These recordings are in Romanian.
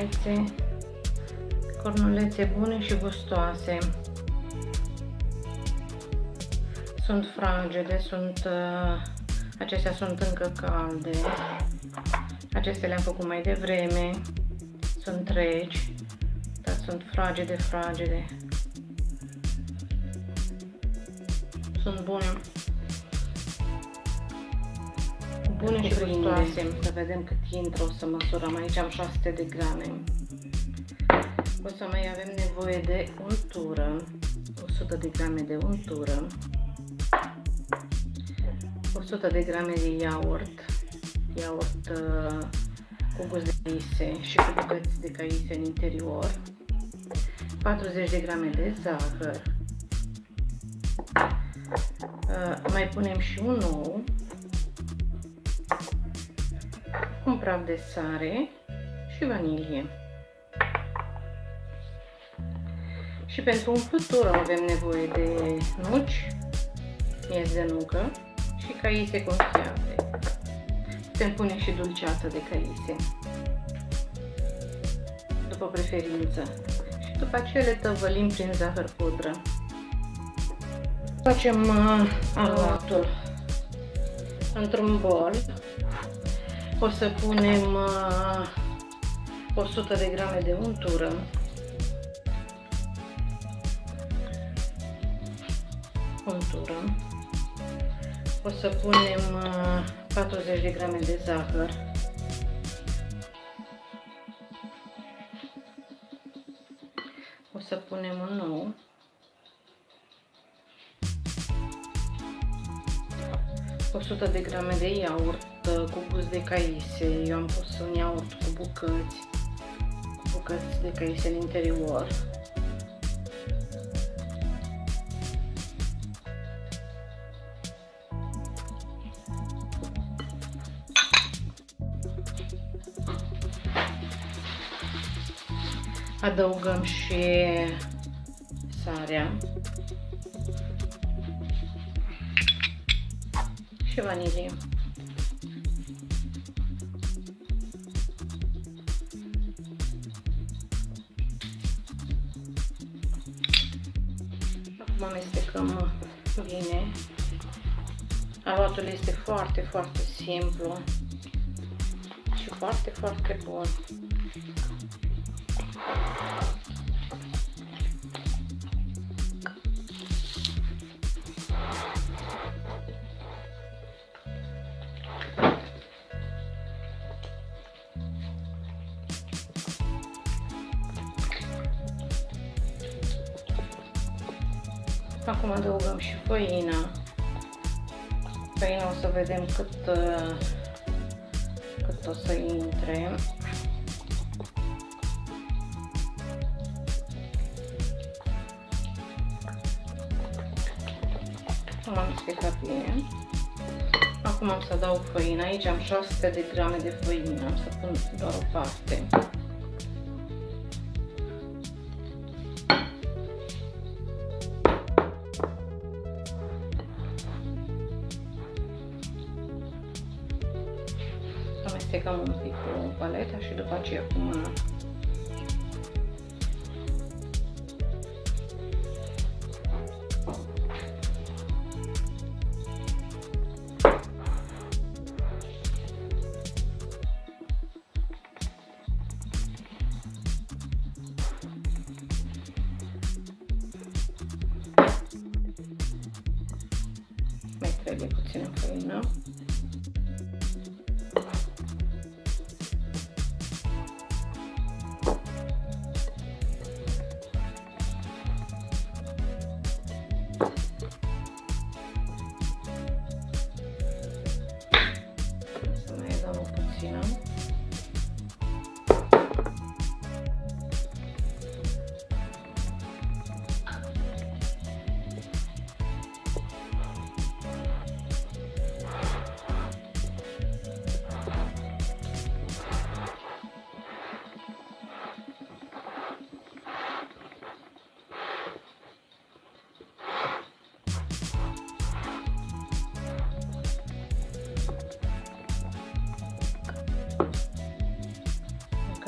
cornulețe, cornulețe bune și gustoase. Sunt fragede, sunt, uh, acestea sunt încă calde. Acestea le-am făcut mai devreme. Sunt reci, dar sunt fragede, fragede. Sunt bune. Bune și gustoase. Să vedem cât intră. O să măsurăm. Aici am 600 de grame. O să mai avem nevoie de untură. 100 de grame de untură. 100 de grame de iaurt. Iaurt uh, cu gust de caise și cu bucăți de caise în interior. 40 de grame de zahăr. Uh, mai punem și un ou un praf de sare și vanilie. Și pentru umplutură avem nevoie de nuci, miez de nucă și caise confiate. Putem pune și dulceață de caise, după preferință. Și după aceea le tăvălim prin zahăr pudră. Facem uh, aluatul într-un bol o să punem uh, 100 de grame de untură. Untură. O să punem uh, 40 de grame de zahăr. O să punem un nou. 100 de grame de iaurt cu gust de caise. Eu am pus un iaurt cu bucăți, cu bucăți de caise în interior. Adăugăm și sarea. și vanilie. Aluatul este foarte, foarte simplu și foarte, foarte bun. Acum adăugăm și făina. Făina o să vedem cât, uh, cât o să intre. Am amestecat bine. Acum am să adaug făina. Aici am 600 de grame de făină. Am să pun doar o parte. Și după aceea cu mâna. Puțină.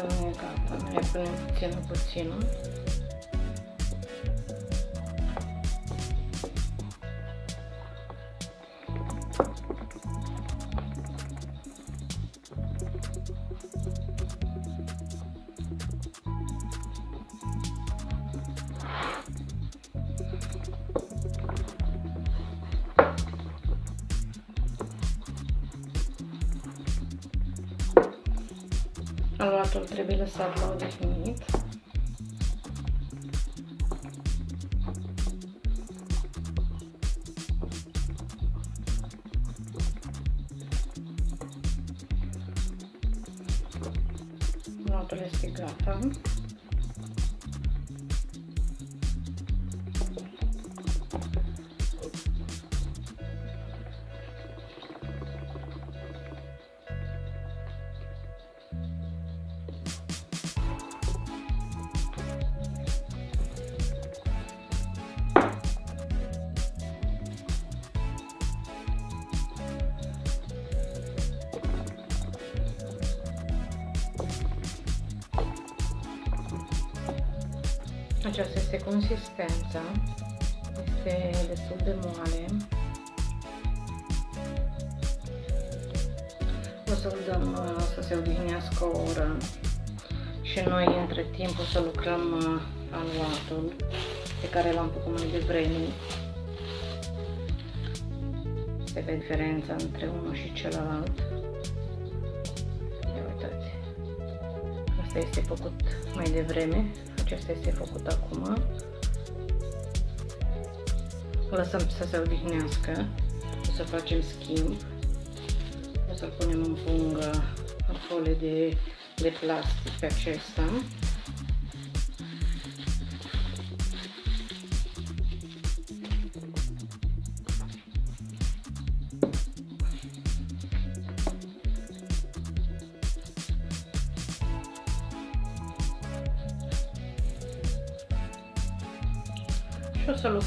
Încă nu e gata, mai punem puțin puțin. Aluatul trebuie lăsat la odihnit. Aceasta este consistența. Este destul de moale. O să-l dăm uh, să se odihnească o oră și noi între timp o să lucrăm uh, aluatul pe care l-am făcut mai devreme. Se vede diferența între unul și celălalt. Ia uitați. Asta este făcut mai devreme, acesta este făcut acum. O lăsăm să se odihnească. O să facem schimb. O să punem în pungă în folie de, de plastic pe acesta.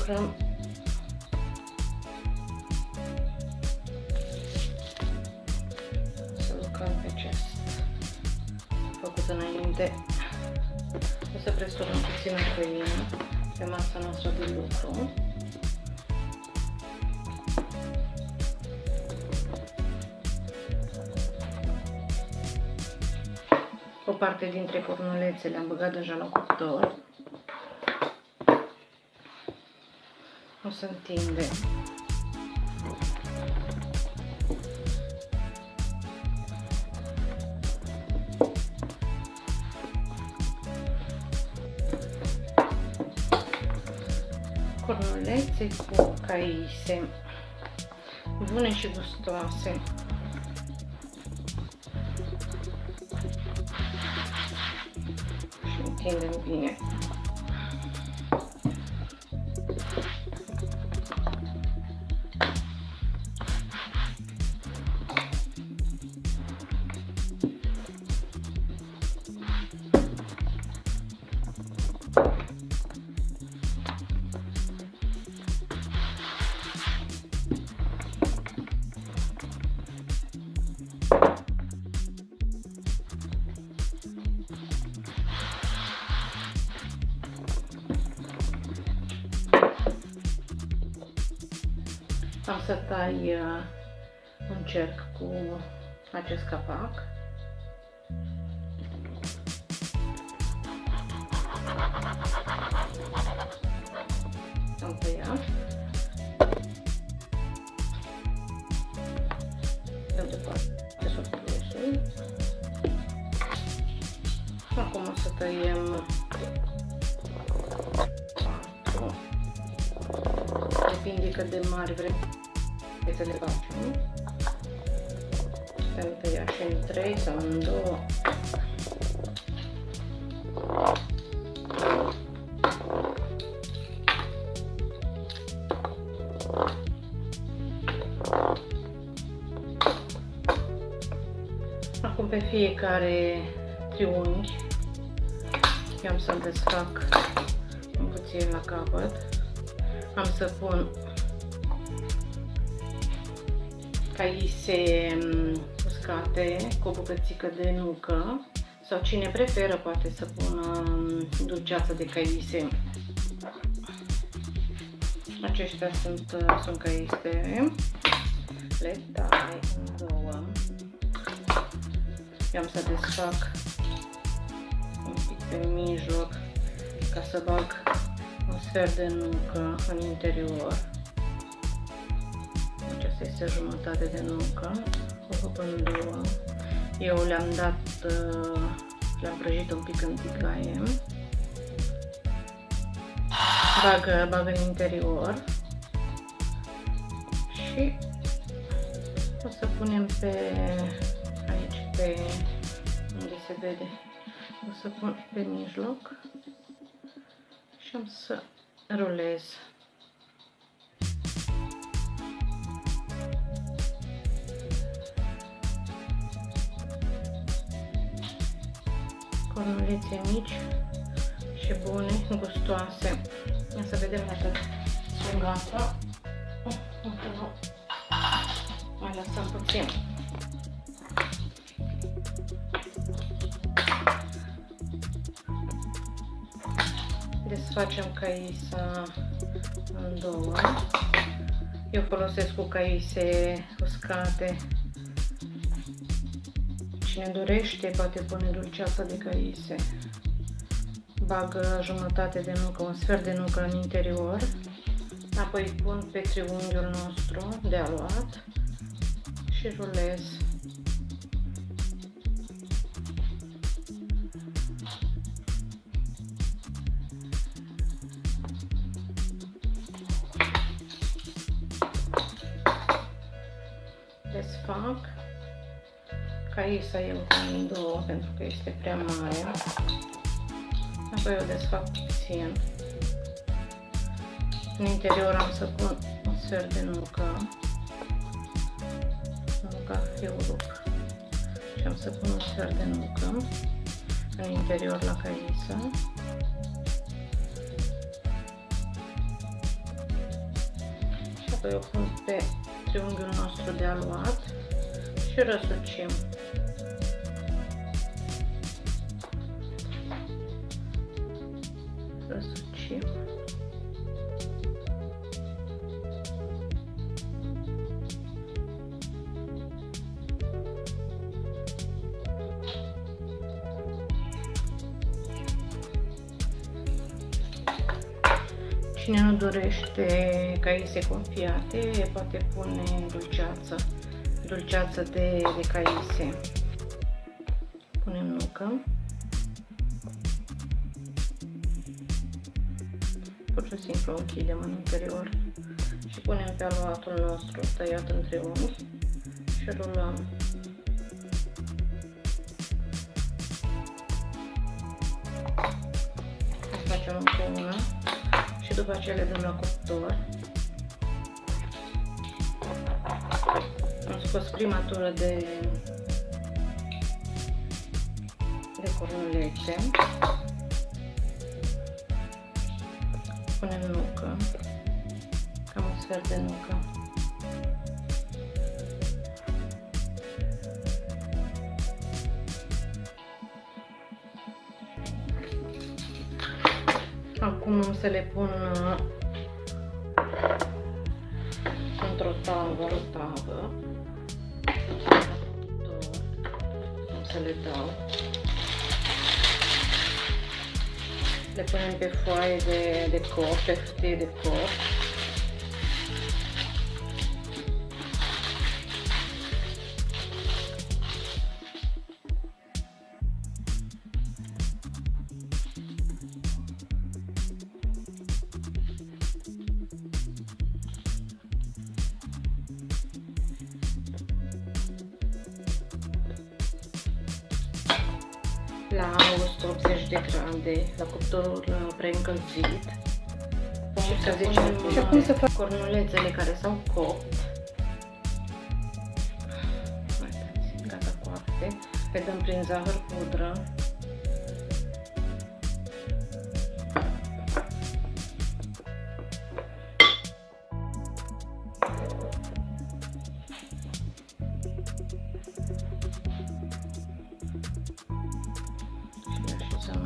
Lucrăm să lucrăm pe acest făcut înainte o să presturăm puțină făină pe masa noastră de lucru o parte dintre cornulețe le-am băgat deja la cuptor o să întindem. Cornulețe cu caise, bune și gustoase. Și întindem bine. Tai uh, un cerc cu acest capac. Am tăiat. Dăm departe surplusul. Acum o să tăiem depinde cât de mari vrem să le facem. Putem tăia și în 3 sau în 2. Acum pe fiecare triunghi eu am să-l desfac un puțin la capăt am să pun caise mm, uscate cu o bucățică de nucă sau cine preferă poate să pună um, dulceață de caise. Aceștia sunt, uh, sunt caise. Le tai în două. Eu am să desfac un pic pe mijloc ca să bag un sfert de nucă în interior. Aceasta este jumătate de nucă. O fac în două. Eu le-am dat, uh, le-am prăjit un pic în tigaie. Bag, bag în interior. Și o să punem pe aici, pe unde se vede, o să pun pe mijloc și am să rulez. Cornulețe mici și bune, gustoase. Ia să vedem dacă sunt gata. Încă nu. Mai lăsăm puțin. Desfacem caisa în două. Eu folosesc cu caise uscate Cine dorește poate pune dulceața de caise. Bag jumătate de nucă, un sfert de nucă în interior. Apoi pun pe triunghiul nostru de aluat și rulez. Caisa eu în două pentru că este prea mare. Apoi o desfac puțin. În interior am să pun un sfert de nucă. Nuca Heurup. Și am să pun un sfert de nucă în interior la caisă. Și apoi o pun pe triunghiul nostru de aluat și răsucim. Răsucim. Cine nu dorește caise confiate, poate pune dulceață dulceață de, de caise. Punem nucă. Pur și simplu o închidem în interior și punem pe aluatul nostru tăiat în triunghi și rulăm. Facem împreună și după aceea le dăm la cuptor. scos prima tură de, de cornulețe. Punem nucă, cam un sfert de nucă. Să le pun uh, într-o tavă, o tavă. să le dau. Le punem pe foaie de, de cop, pe hârtie de cop. La 180 de grade, la cuptorul preîncălzit. Și, să zicem, și acum să fac cornulețele care s-au copt. Gata coapte. Le dăm prin zahăr pudră.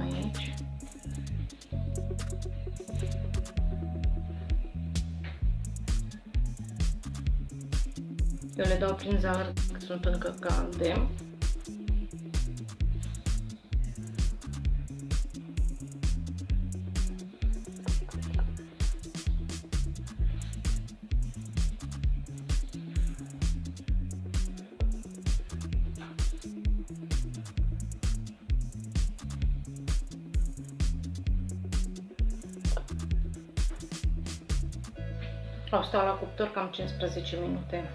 exatamente. Eu le dau prin zahăr, că sunt încă calde. Au stat la cuptor cam 15 minute.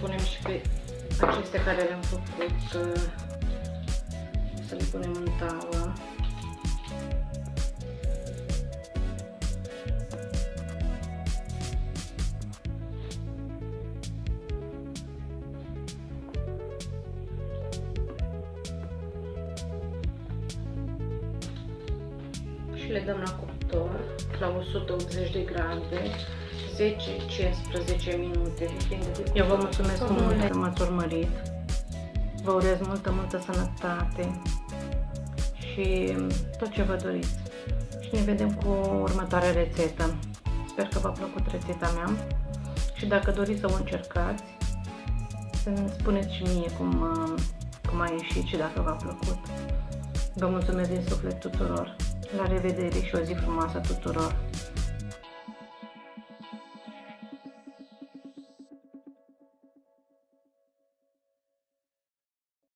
Punem și pe acestea care le-am făcut uh, să le punem în tavă. 10-15 minute. Eu vă mulțumesc mult că m-ați urmărit. Vă urez multă, multă sănătate și tot ce vă doriți. Și ne vedem cu următoarea rețetă. Sper că v-a plăcut rețeta mea și dacă doriți să o încercați, să-mi spuneți și mie cum, cum a ieșit și dacă v-a plăcut. Vă mulțumesc din suflet tuturor! La revedere și o zi frumoasă tuturor!